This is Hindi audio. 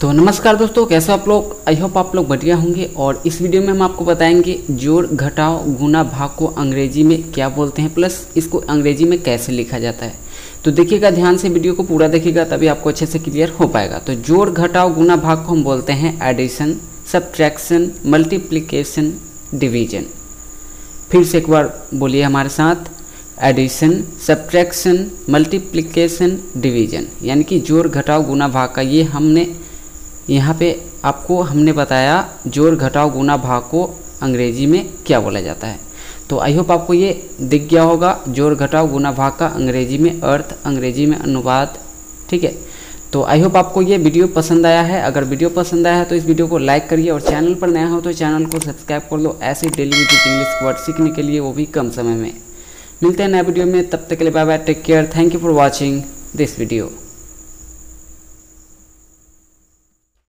तो नमस्कार दोस्तों, कैसे आप लोग? आई होप आप लोग बढ़िया होंगे। और इस वीडियो में हम आपको बताएँगे जोड़ घटाव, गुना, भाग को अंग्रेज़ी में क्या बोलते हैं, प्लस इसको अंग्रेज़ी में कैसे लिखा जाता है। तो देखिएगा, ध्यान से वीडियो को पूरा देखिएगा, तभी आपको अच्छे से क्लियर हो पाएगा। तो जोड़ घटाव, गुना, भाग को हम बोलते हैं एडिशन सब्ट्रैक्शन मल्टीप्लीकेशन डिवीज़न फिर से एक बार बोलिए हमारे साथ। एडिशन सब्ट्रैक्शन मल्टीप्लिकेशन डिवीज़न यानी कि जोड़ घटाव, गुना, भाग का ये हमने यहाँ पे आपको हमने बताया जोड़ घटाव गुना भाग को अंग्रेज़ी में क्या बोला जाता है। तो आई होप आपको ये दिख गया होगा जोड़ घटाव गुना भाग का अंग्रेज़ी में अर्थ, अंग्रेज़ी में अनुवाद, ठीक है? तो आई होप आपको ये वीडियो पसंद आया है। अगर वीडियो पसंद आया है तो इस वीडियो को लाइक करिए और चैनल पर नया हो तो चैनल को सब्सक्राइब कर लो। ऐसे डेली विज़िट इंग्लिश वर्ड सीखने के लिए वो भी कम समय में। मिलते हैं नए वीडियो में। तब तक के लिए bye bye take care thank you for watching this video